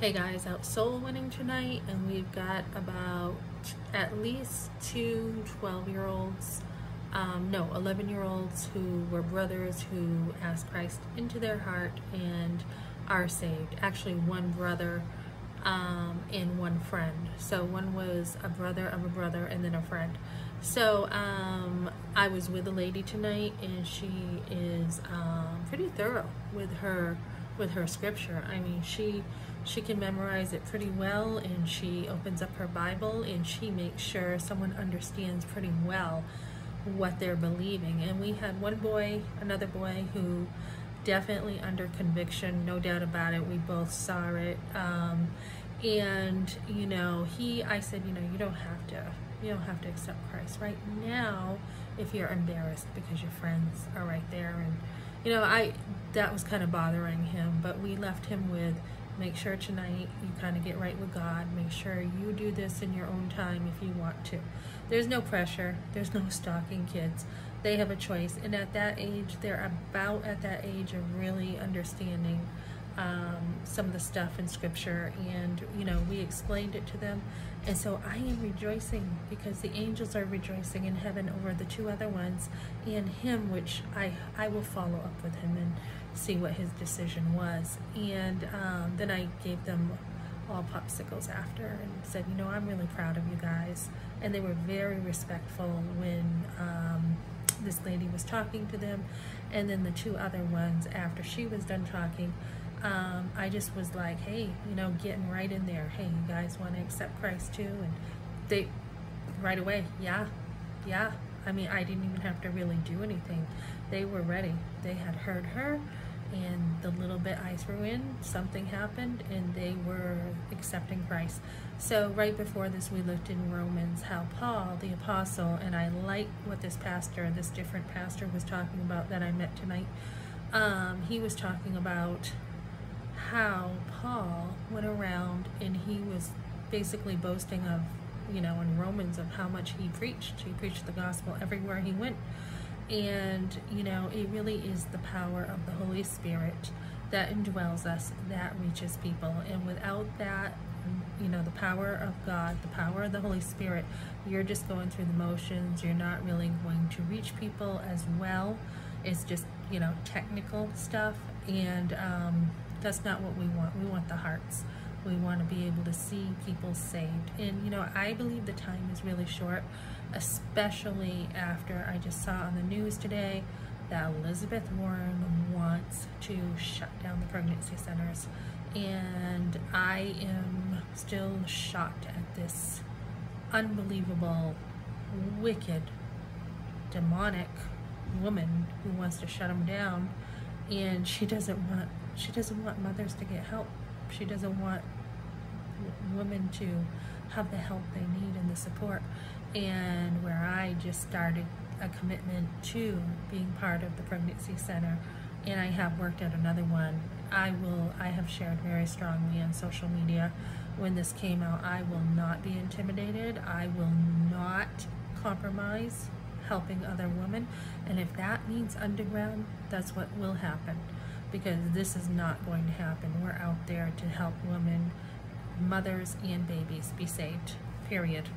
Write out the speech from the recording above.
Hey guys, out soul winning tonight, and we've got about at least two 12 year olds, um, no, 11 year olds who were brothers who asked Christ into their heart and are saved. Actually, one brother um, and one friend. So, one was a brother of a brother and then a friend. So, um, I was with a lady tonight, and she is um, pretty thorough with her with her scripture. I mean, she she can memorize it pretty well and she opens up her Bible and she makes sure someone understands pretty well what they're believing. And we had one boy, another boy who definitely under conviction, no doubt about it. We both saw it. Um, and you know, he, I said, you know, you don't have to, you don't have to accept Christ right now if you're embarrassed because your friends are right there and you know, I that was kind of bothering him, but we left him with make sure tonight you kind of get right with God. Make sure you do this in your own time if you want to. There's no pressure. There's no stalking kids. They have a choice. And at that age, they're about at that age of really understanding um, some of the stuff in scripture and you know we explained it to them. And so I am rejoicing because the angels are rejoicing in heaven over the two other ones and him which I I will follow up with him and see what his decision was. And um, then I gave them all popsicles after and said you know I'm really proud of you guys. And they were very respectful when um, this lady was talking to them. And then the two other ones after she was done talking um, I just was like, hey, you know, getting right in there. Hey, you guys want to accept Christ too? And they, right away, yeah, yeah. I mean, I didn't even have to really do anything. They were ready. They had heard her, and the little bit I threw in, something happened, and they were accepting Christ. So right before this, we looked in Romans how Paul, the apostle, and I like what this pastor, this different pastor was talking about that I met tonight. Um, he was talking about how Paul went around and he was basically boasting of, you know, in Romans of how much he preached. He preached the gospel everywhere he went. And, you know, it really is the power of the Holy Spirit that indwells us that reaches people. And without that, you know, the power of God, the power of the Holy Spirit, you're just going through the motions. You're not really going to reach people as well. It's just, you know, technical stuff. And, um, that's not what we want. We want the hearts. We want to be able to see people saved. And, you know, I believe the time is really short, especially after I just saw on the news today that Elizabeth Warren wants to shut down the pregnancy centers. And I am still shocked at this unbelievable, wicked, demonic woman who wants to shut them down. And she doesn't want she doesn't want mothers to get help. She doesn't want women to have the help they need and the support. And where I just started a commitment to being part of the pregnancy center, and I have worked at another one. I will. I have shared very strongly on social media when this came out. I will not be intimidated. I will not compromise helping other women, and if that means underground, that's what will happen because this is not going to happen. We're out there to help women, mothers, and babies be saved, period.